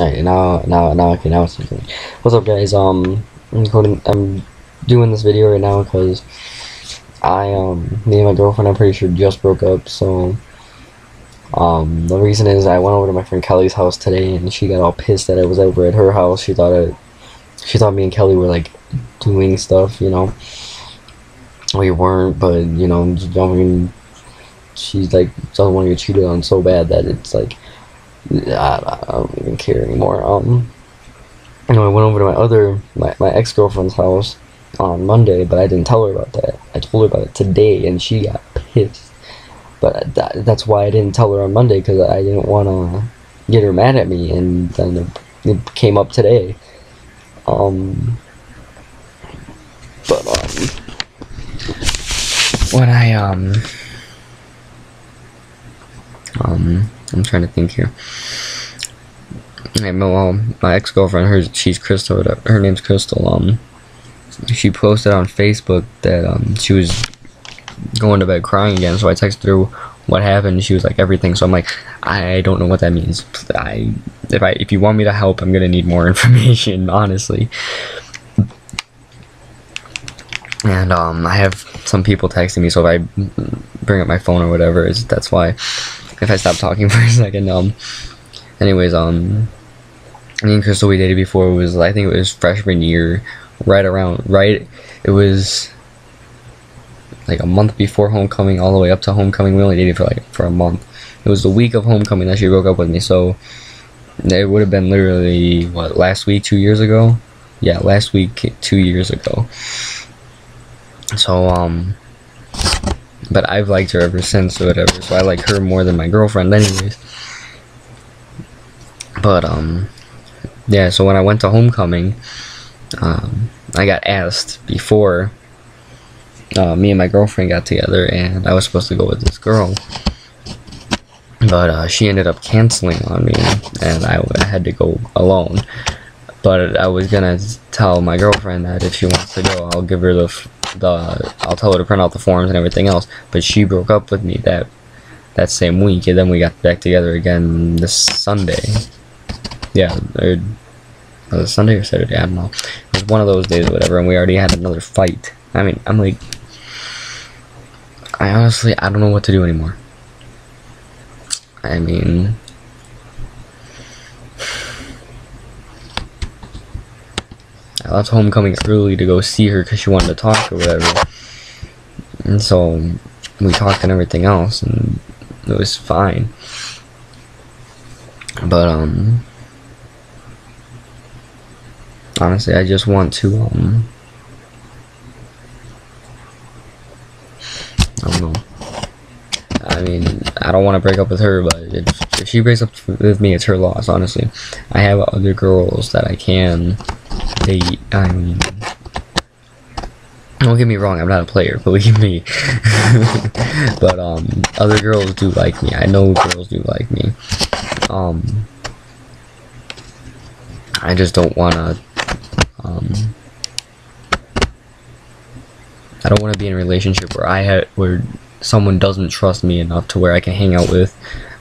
Alright, now, now, now, okay, now. What's up, guys? Um, I'm recording, I'm doing this video right now because I, um, me and my girlfriend, I'm pretty sure, just broke up, so, um, the reason is I went over to my friend Kelly's house today, and she got all pissed that I was over at her house. She thought it, she thought me and Kelly were, like, doing stuff, you know. We weren't, but, you know, I mean, she's, like, doesn't want cheated on so bad that it's, like, I, I don't even care anymore. Um, know, I went over to my other, my, my ex girlfriend's house on Monday, but I didn't tell her about that. I told her about it today, and she got pissed. But that, that's why I didn't tell her on Monday because I didn't want to get her mad at me, and then it, it came up today. Um, but um, when I um um I'm trying to think here. Hey, well, my ex girlfriend, her she's Crystal. Her name's Crystal. Um, she posted on Facebook that um she was going to bed crying again. So I texted her what happened. She was like everything. So I'm like, I don't know what that means. I if I if you want me to help, I'm gonna need more information, honestly. And um, I have some people texting me, so if I bring up my phone or whatever, is that's why if I stop talking for a second. Um, anyways, um, me and Crystal we dated before it was I think it was freshman year, right around right. It was like a month before homecoming, all the way up to homecoming. We only dated for like for a month. It was the week of homecoming that she broke up with me. So it would have been literally what last week, two years ago. Yeah, last week, two years ago. So um but I've liked her ever since or whatever. So I like her more than my girlfriend, anyways. But um, yeah. So when I went to homecoming, um, I got asked before uh, me and my girlfriend got together, and I was supposed to go with this girl. But uh, she ended up canceling on me, and I had to go alone. But I was gonna tell my girlfriend that if she wants to go, I'll give her the the I'll tell her to print out the forms and everything else. But she broke up with me that that same week, and then we got back together again this Sunday. Yeah, or was it Sunday or Saturday? I don't know. It was one of those days or whatever, and we already had another fight. I mean, I'm like, I honestly I don't know what to do anymore. I mean. I left homecoming early to go see her because she wanted to talk or whatever. And so we talked and everything else, and it was fine. But um, honestly, I just want to um, I don't know. I mean, I don't want to break up with her, but if, if she breaks up with me, it's her loss. Honestly, I have other girls that I can they, I mean, don't get me wrong, I'm not a player, believe me. but, um, other girls do like me. I know girls do like me. Um, I just don't want to, um, I don't want to be in a relationship where I had, where someone doesn't trust me enough to where I can hang out with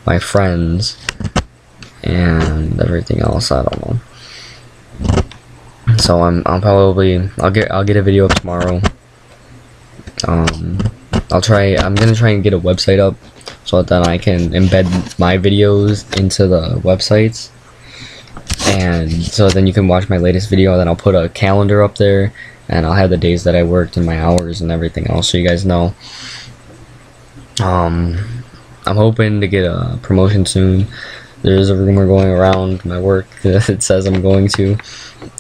my friends and everything else. I don't know. So I'm I'll probably I'll get I'll get a video up tomorrow. Um, I'll try I'm gonna try and get a website up so that I can embed my videos into the websites. And so then you can watch my latest video. Then I'll put a calendar up there, and I'll have the days that I worked and my hours and everything else, so you guys know. Um, I'm hoping to get a promotion soon. There's a rumor going around my work that says I'm going to.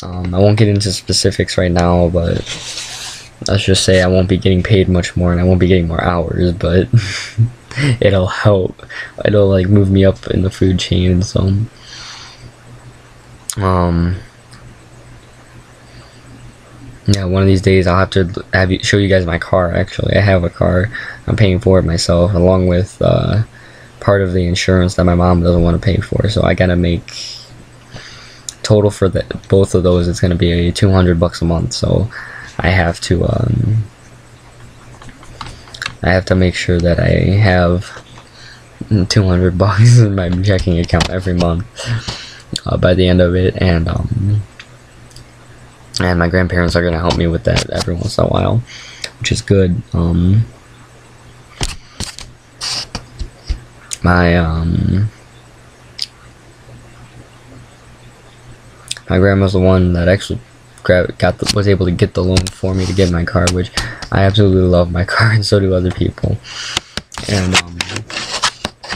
Um, I won't get into specifics right now, but let's just say I won't be getting paid much more and I won't be getting more hours, but it'll help. It'll like move me up in the food chain. So, um, yeah, one of these days I'll have to have you show you guys my car. Actually, I have a car. I'm paying for it myself, along with uh, part of the insurance that my mom doesn't want to pay for. So I gotta make total for the both of those. It's gonna be a 200 bucks a month. So I have to um, I have to make sure that I have 200 bucks in my checking account every month. uh, by the end of it, and um, and my grandparents are gonna help me with that every once in a while, which is good. Um, my um, my grandma's the one that actually got the, was able to get the loan for me to get my car, which I absolutely love my car, and so do other people. And um,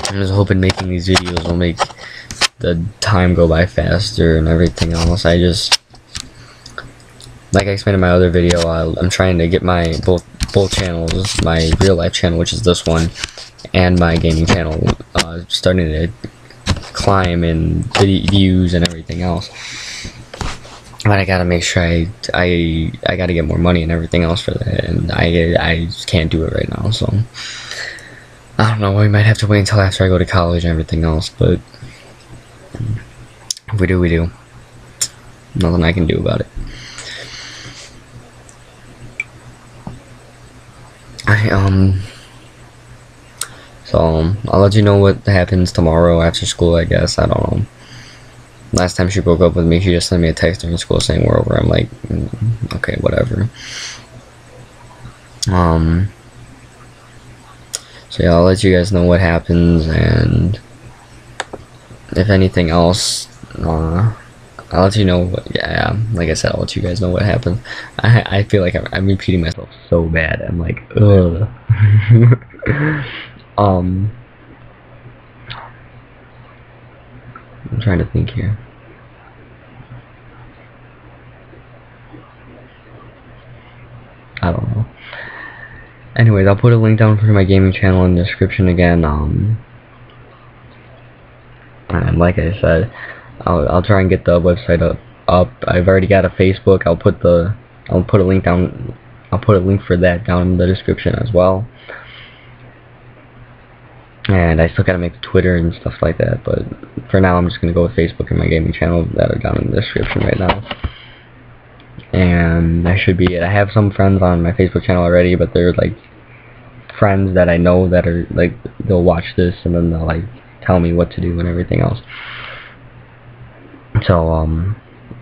I'm just hoping making these videos will make the time go by faster and everything else. I just, like I explained in my other video, i am trying to get my both both channels, my real life channel, which is this one, and my gaming channel, uh, starting to climb in views and everything else. But I gotta make sure I I I gotta get more money and everything else for that, and I I can't do it right now. So I don't know. We might have to wait until after I go to college and everything else. But if we do, we do. Nothing I can do about it. Um. So um, I'll let you know what happens tomorrow after school. I guess I don't know. Last time she broke up with me, she just sent me a text during school saying we're over. I'm like, mm, okay, whatever. Um. So yeah, I'll let you guys know what happens, and if anything else, uh, I'll let you know. What, yeah, like I said, I'll let you guys know what happens. I I feel like I'm, I'm repeating myself so bad. I'm like, ugh. um, I'm trying to think here. I don't know. Anyways, I'll put a link down for my gaming channel in the description again. Um, and like I said, I'll I'll try and get the website up. Up. I've already got a Facebook. I'll put the I'll put a link down. I'll put a link for that down in the description as well. And I still gotta make Twitter and stuff like that, but for now I'm just gonna go with Facebook and my gaming channel that are down in the description right now and that should be it. I have some friends on my Facebook channel already, but they're like friends that I know that are like they'll watch this and then they'll like tell me what to do and everything else. So um,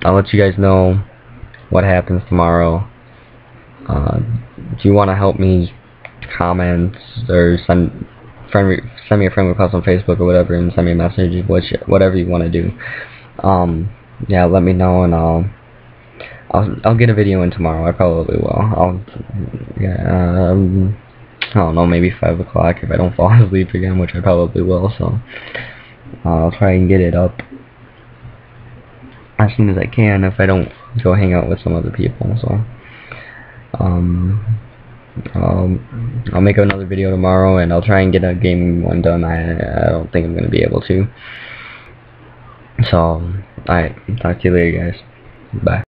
I'll let you guys know what happens tomorrow. Uh, if you want to help me, comment or send friend send me a friend request on Facebook or whatever, and send me a message, which whatever you want to do. Um, yeah, let me know and I'll I'll I'll get a video in tomorrow. I probably will. I'll yeah. Um, I don't know. Maybe five o'clock if I don't fall asleep again, which I probably will. So uh, I'll try and get it up as soon as I can. If I don't go hang out with some other people, so um. I'll, I'll make another video tomorrow and I'll try and get a game one done. I, I don't think I'm going to be able to. So, alright, talk to you later guys. Bye.